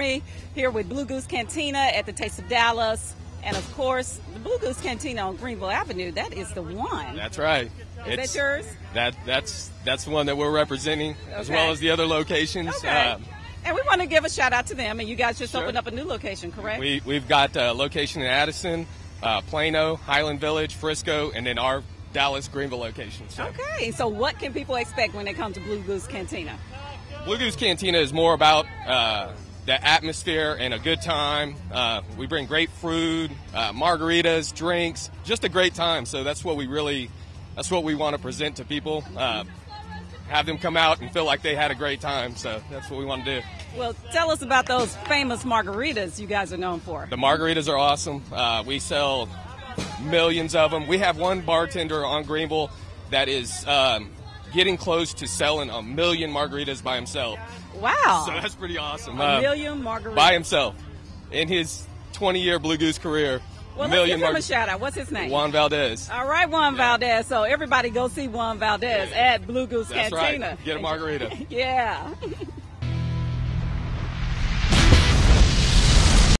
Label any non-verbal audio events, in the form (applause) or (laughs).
here with Blue Goose Cantina at the Taste of Dallas. And of course, the Blue Goose Cantina on Greenville Avenue, that is the one. That's right. Is that yours? That that's that's the one that we're representing, as well as the other locations. Okay. Um, and we want to give a shout out to them. And you guys just Sure. opened up a new location, correct? we we've got a location in Addison, uh, Plano, Highland Village, Frisco, and then our Dallas Greenville location. So okay, so what can people expect when they come to Blue Goose Cantina? Blue Goose Cantina is more about uh, the atmosphere and a good time. Uh, we bring great food, uh, margaritas, drinks, just a great time. So that's what we really, that's what we want to present to people. Uh, have them come out and feel like they had a great time. So that's what we want to do. Well, tell us about those famous margaritas you guys are known for. The margaritas are awesome. Uh, we sell millions of them. We have one bartender on Greenville that is um, getting close to selling a million margaritas by himself. Wow. So that's pretty awesome. a Uh, million margaritas. by himself in his 20 year Blue Goose career. Well, let's give him a shout out. What's his name? Juan Valdez. All right, Juan Valdez. So everybody go see Juan Valdez at Blue Goose That's Cantina. right. Get a margarita. (laughs) Yeah. (laughs)